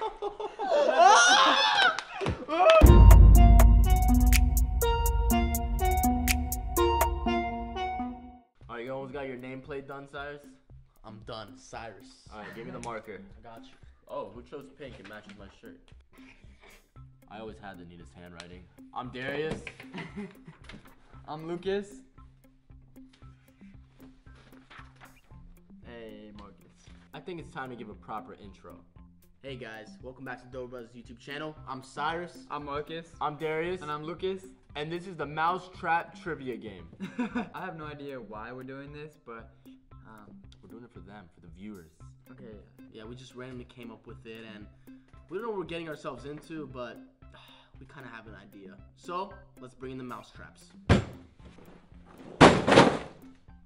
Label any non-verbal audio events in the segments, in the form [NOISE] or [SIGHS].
All right, you almost got your nameplate done, Cyrus. I'm done. Cyrus. All right, give me the marker. I got you. Oh, who chose pink? It matches my shirt. I always had the neatest handwriting. I'm Darius. [LAUGHS] I'm Lucas. Hey, Marcus. I think it's time to give a proper intro. Hey guys, welcome back to Dobre Brothers YouTube channel. I'm Cyrus. I'm Marcus. I'm Darius, And I'm Lucas. and this is the Mousetrap Trivia Game. [LAUGHS] I have no idea why we're doing this, but um, We're doing it for them, for the viewers. okay. Yeah, we just randomly came up with it and we don't know what we're getting ourselves into, but [SIGHS] we kind of have an idea. So, let's bring in the mouse traps.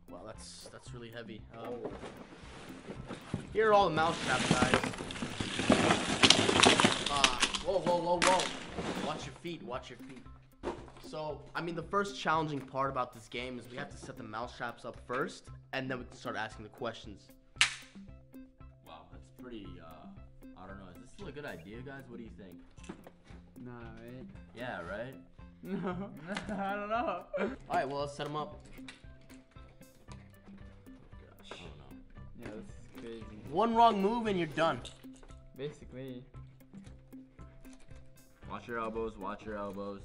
Wow, that's that's really heavy. Um, here are all the mouse traps, guys. Uh, whoa, whoa, whoa, whoa. Watch your feet, watch your feet. So, I mean, the first challenging part about this game is we have to set the mouse traps up first, and then we can start asking the questions. Wow, that's pretty, uh, I don't know. Is this still a good idea, guys? What do you think? Nah, right? Yeah, right? [LAUGHS] No, I don't know. All right, well, let's set them up. I don't know. Yeah, this is crazy. One wrong move and you're done. Basically, Watch your elbows, watch your elbows.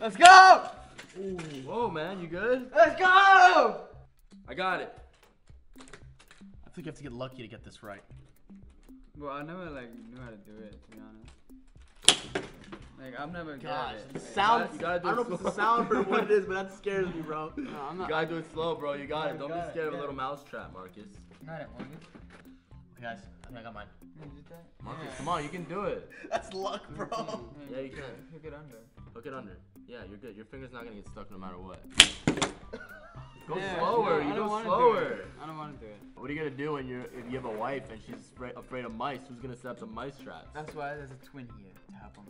let's go! Ooh, whoa, man, you good? Let's go! I got it. I think you have to get lucky to get this right. Well, I never like knew how to do it to be honest. Like I'm never good Gosh, at it. the Like, sound. you gotta do I don't it know if it's the sound or what it is, but that scares me, bro. No, [LAUGHS] I'm You gotta do it slow, bro. You got Yeah, it. Don't got be it, scared of a little mouse trap, Marcus. Got it, Marcus. Okay, guys, I think I got mine. Yeah, you did that? Marcus, yeah. come on, you can do it. [LAUGHS] That's luck, [LAUGHS] bro. Yeah, you can. Hook it under. Hook it under. Yeah, you're good. Your finger's not gonna get stuck no matter what. [LAUGHS] Go Yeah, slower. no, you don't go wanna do slower. it. I don't want to do it. What are you gonna do when you're if you have a wife and she's afraid, afraid of mice? Who's gonna set up the mice traps? That's why there's a twin here to help him.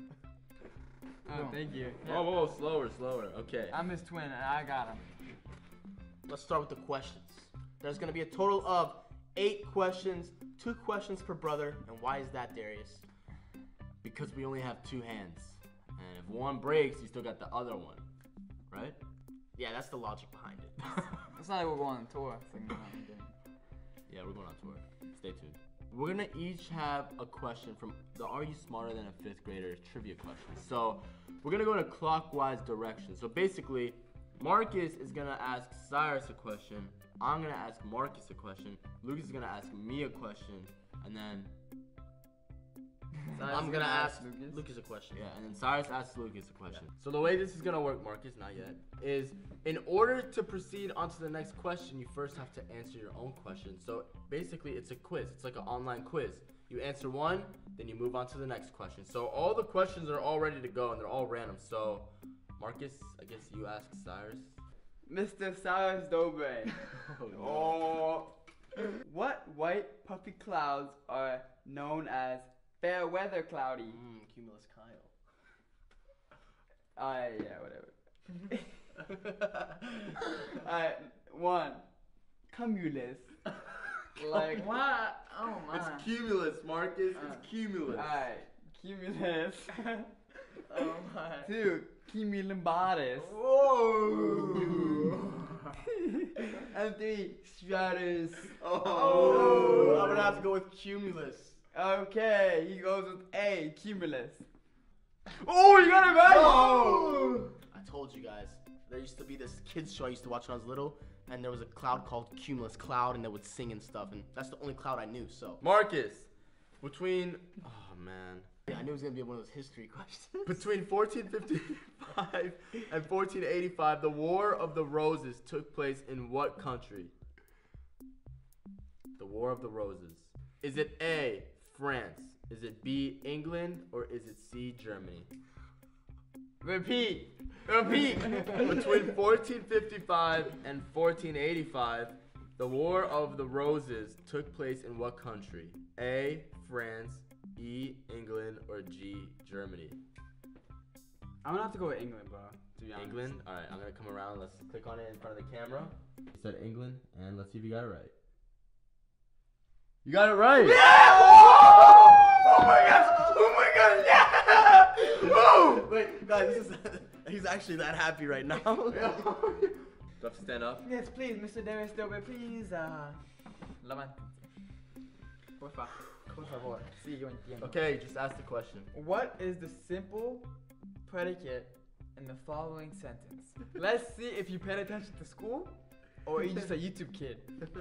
Oh, thank you. Oh, whoa, slower, slower. Okay. I'm his twin and I got him. Let's start with the questions. There's gonna be a total of eight questions, two questions per brother. And why is that, Darius? Because we only have two hands, and if one breaks, you still got the other one, right? Yeah, that's the logic behind it. [LAUGHS] It's not like we're going on tour. It's like, no, I'm doing- Yeah, we're going on tour. Stay tuned. We're gonna each have a question from the Are You Smarter Than a Fifth Grader trivia question. So we're gonna go in a clockwise direction. So basically, Marcus is gonna ask Cyrus a question. I'm gonna ask Marcus a question. Lucas is gonna ask me a question, and then Cyrus I'm gonna ask Lucas. Lucas a question. yeah, and then Cyrus asks Lucas a question. So the way this is gonna work, Marcus, not yet, is in order to proceed onto the next question, you first have to answer your own question. So basically, it's a quiz. It's like an online quiz. You answer one, then you move on to the next question. So all the questions are all ready to go, and they're all random. So, Marcus, I guess you ask Cyrus. Mr. Cyrus Dobre. Oh, Oh. What white puffy clouds are known as fair weather cloudy? Mm, Cumulus Kyle. Uh, yeah, whatever. Alright, [LAUGHS] one. Cumulus. [LAUGHS] Like, what? oh my. It's cumulus, Marcus. Uh, It's cumulus. Alright, cumulus. [LAUGHS] oh my. Two. Cumulumbatus. Whoa. [LAUGHS] and three. Stratus. Oh, I'm gonna have to go with Cumulus. Okay, he goes with A. Cumulus. Oh, you got it right. Oh! I told you guys. There used to be this kids show I used to watch when I was little, and there was a cloud called Cumulus Cloud, and they would sing and stuff, and that's the only cloud I knew. So Marcus, between oh man, yeah, I knew it was gonna be one of those history [LAUGHS] questions. between 1455 and 1485, the War of the Roses took place in what country? The War of the Roses. Is it A, France? Is it B, England? Or is it C, Germany? Repeat. Repeat. [LAUGHS] Between 1455 and 1485, the War of the Roses took place in what country? A, France, E, England, or G, Germany? I'm gonna have to go with England, bro. To be honest. England? Alright, I'm gonna come around. Let's click on it in front of the camera. You said England, and let's see if you got it right. You got it right. Yeah! Oh my gosh! Oh my god! Yeah! [LAUGHS] Woo! Wait, guys, is, [LAUGHS] he's actually that happy right now. [LAUGHS] Do I have to stand up? Yes, please, Mr. Darius Dobre, please. Uh, Laman. Por favor. Por favor. Sí, yo entiendo. Okay, just ask the question. What is the simple predicate in the following sentence? Let's see if you paid attention to school or you're just a YouTube kid.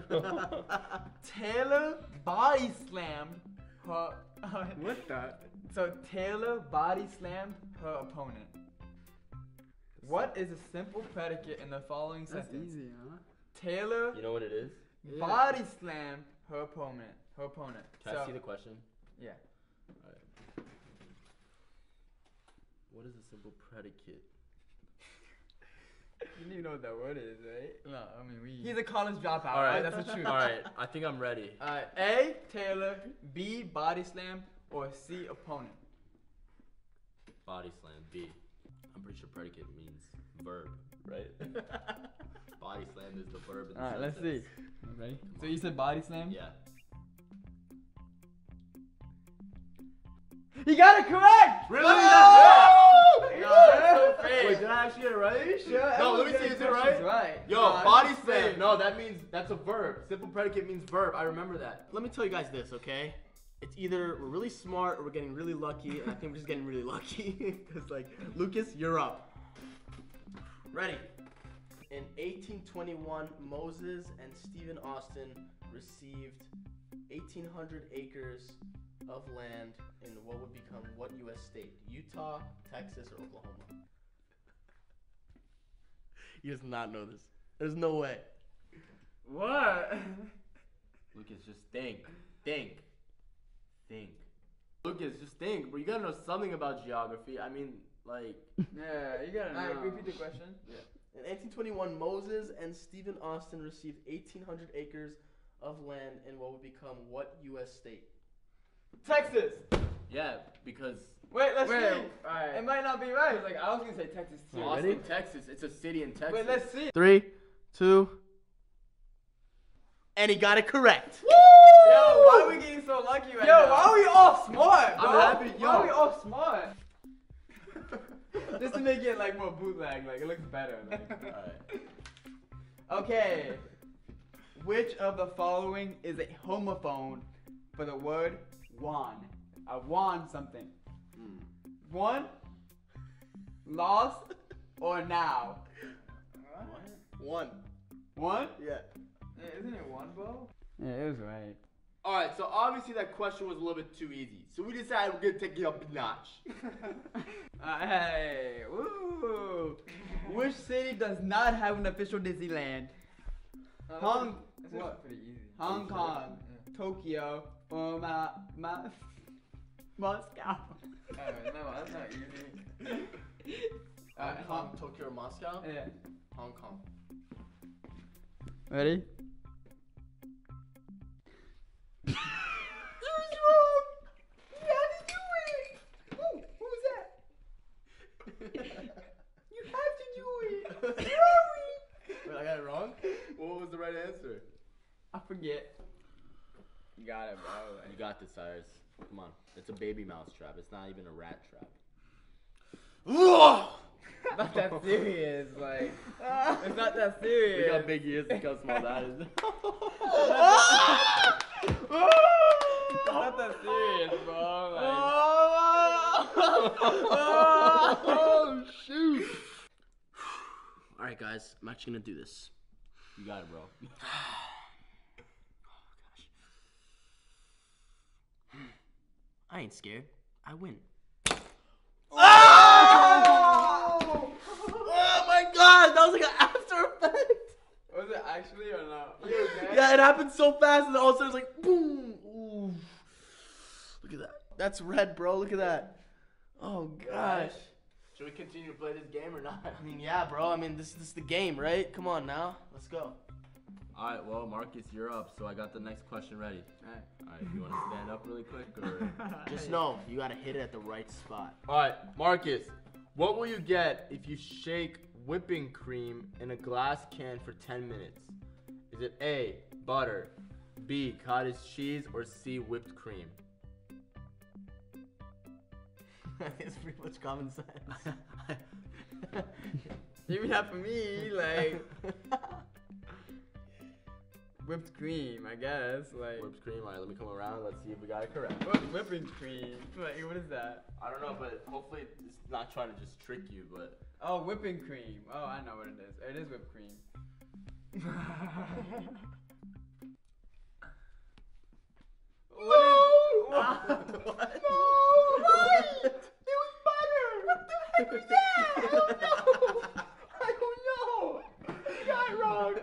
[LAUGHS] Taylor body slammed her. What the? So Taylor body slammed her opponent. What is a simple predicate in the following That's sentence? easy, huh? Taylor You know what it is? Yeah. body slammed her opponent. Her opponent. Can so, I see the question? Yeah. All right. What is a simple predicate? [LAUGHS] You need to know what that word is, right? No, I mean we. He's a college dropout. All right, that's the truth. All right, I think I'm ready. [LAUGHS] Alright, A, Taylor, B, body slam, or C, opponent. Body slam. B. I'm pretty sure predicate means verb, right? [LAUGHS] body slam is the verb. In the Alright, let's see. sentence. Ready? So you said body slam? Yeah. You got it correct! Really? Oh! That's it? No, that's so fake. Wait, did I actually get it right? Sure, No, let me see. Is it right? right. Yo, No, body slam. No, that means that's a verb. Simple predicate means verb. I remember that. Let me tell you guys this, okay? It's either we're really smart or we're getting really lucky, and I think we're just getting really lucky. [LAUGHS] Because, like, Lucas, you're up. Ready. In 1821, Moses and Stephen Austin received 1,800 acres of land in what would become what U.S. state? Utah, Texas, or Oklahoma? He does not know this. There's no way. What? [LAUGHS] Lucas, just think. Think. Think. Lucas, just think. But you gotta know something about geography. I mean, like. [LAUGHS] Yeah, you gotta know. Alright, repeat the question. Yeah. In 1821, Moses and Stephen Austin received 1,800 acres of land in what would become what U.S. state? Texas! Yeah, because Wait, let's Wait, see. alright. It might not be right. Like, I was gonna say Texas too. Austin, Texas. It's a city in Texas. Wait, let's see. Three, two, and he got it correct. Woo! Yo, why are we getting so lucky right now? Yo, now? why are we all smart, I'm bro? happy- Why are we yo. all smart? [LAUGHS] Just to make it like more bootleg, like it looks better. Like. [LAUGHS] Alright. Okay. Which of the following is a homophone for the word won? I won something. Hmm. One, lost, or now? One. One? Yeah. isn't it one, bro? Yeah, it was right. Alright, so obviously that question was a little bit too easy. So we decided we're gonna take it up a notch. [LAUGHS] Uh, hey, woo! Which city does not have an official Disneyland? Hong, what? pretty easy. Hong Kong, Tokyo, or Ma, Ma, Moscow. Oh, no, that's not easy. [LAUGHS] Uh, Hong Kong, Hong, Tokyo, or Moscow? yeah. Hong Kong. Ready? [LAUGHS] Wait, I got it wrong? what was the right answer? I forget. You got it, bro. You got this, Cyrus. Come on. It's a baby mouse trap. It's not even a rat trap. Not that [LAUGHS] serious, like. It's not that serious. Look serious. how big he is. Look how small that is. It's [LAUGHS] not that serious, bro. Like, [LAUGHS] oh shoot! All right, guys, I'm actually gonna do this. You got it, bro. [SIGHS] I ain't scared. I win. Oh! Oh my god, that was like an after effect. Was it actually or not? [LAUGHS] Yeah, it happened so fast, and all of a sudden it's like boom. Ooh. Look at that. That's red, bro. Look at that. Oh gosh. Should we continue to play this game or not? I mean, yeah, bro. I mean, this, this is the game, right? Come on now. Let's go. Alright, well, Marcus, you're up, so I got the next question ready. Alright, you want to stand up really quick? or? [LAUGHS] Just know you gotta hit it at the right spot. Alright, Marcus, what will you get if you shake whipping cream in a glass can for 10 minutes? Is it A, butter, B. Cottage cheese. Or C. Whipped cream. [LAUGHS] it's pretty much common sense. [LAUGHS] Maybe not for me, like whipped cream, I guess. Like Whipped cream. All right, let me come around. Let's see if we got it correct. what whipping cream? Like what is that? I don't know, but hopefully it's not trying to just trick you. But Oh, whipping cream. Oh, I know what it is. It is whipped cream. [LAUGHS] what is [LAUGHS] [LAUGHS] what? It was butter. What the heck was that? I don't know. I don't know. You got it wrong.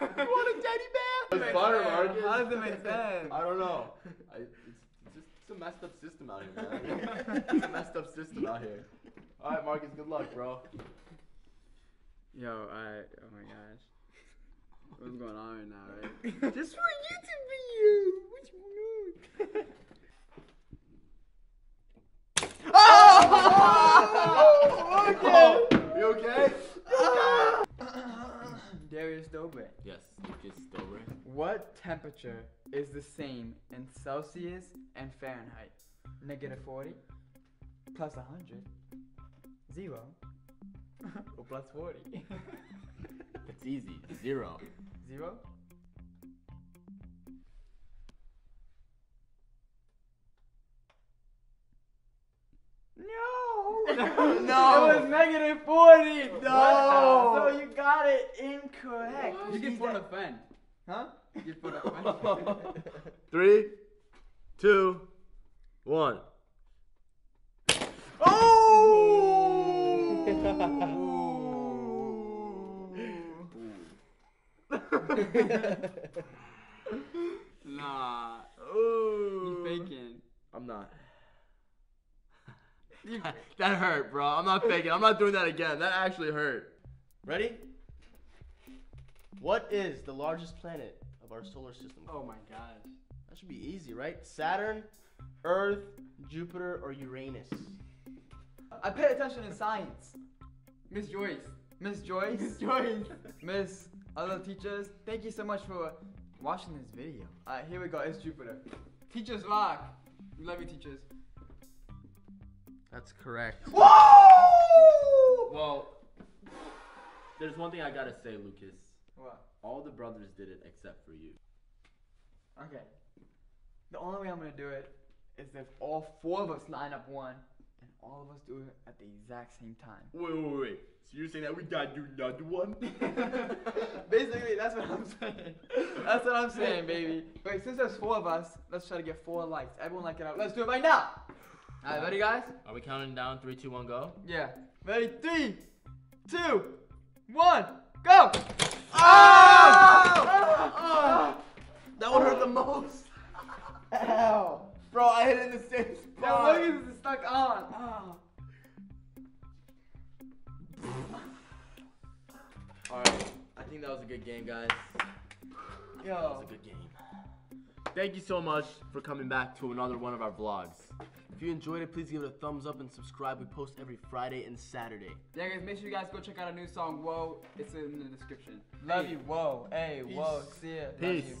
You want a teddy bear? It's butter, Marcus. How does it make sense? I don't know. I, it's, it's just it's a messed up system out here, man. it's a messed up system out here. All right, Marcus. Good luck, bro. Yo, I. Oh my gosh. What's going on right now, right? [LAUGHS] Just for YouTube video. What's going on? [LAUGHS] Oh, [LAUGHS] you okay? Oh! Darius Dobre. Yes, Lucas Dobre. What temperature is the same in Celsius and Fahrenheit? Negative 40, plus 100, 0, [LAUGHS] or plus 40? [LAUGHS] It's easy. Zero. 0? No! [LAUGHS] No. It was negative 40! No. So you got it incorrect. You get put a friend. Huh? You get put a friend. Three, two, one. Oh! [LAUGHS] nah. You faking. I'm not. [LAUGHS] that hurt, bro. I'm not faking. I'm not doing that again. That actually hurt. Ready? What is the largest planet of our solar system? Oh my god. That should be easy, right? Saturn, Earth, Jupiter, or Uranus? I pay attention in science. Miss Joyce. Miss Joyce. Miss Joyce. [LAUGHS] Miss other teachers, thank you so much for watching this video. Alright, here we go. It's Jupiter. Teachers rock. We love you, teachers. That's correct. Whoa! Well, there's one thing I gotta say, Lucas. What? All the brothers did it except for you. Okay. The only way I'm gonna do it is if all four of us line up one, and all of us do it at the exact same time. Wait, wait, wait. So you're saying that we gotta do another one? [LAUGHS] Basically, that's what I'm saying. That's what I'm saying, baby. Wait, since there's four of us, let's try to get four likes. Everyone like it out. Let's do it right now. All right, ready, guys? Are we counting down? Three, two, one, go. Yeah. Ready? Three, two, one, go! Oh! That one hurt the most. Ow. Bro, I hit it in the same spot. Now look, it's stuck on. Oh. Alright. I think that was a good game, guys. That Yo. was a good game. Thank you so much for coming back to another one of our vlogs. If you enjoyed it, please give it a thumbs up and subscribe. We post every Friday and Saturday. Yeah, guys, make sure you guys go check out our new song, Whoa. It's in the description. Love you, whoa. Hey, whoa. See ya. Peace.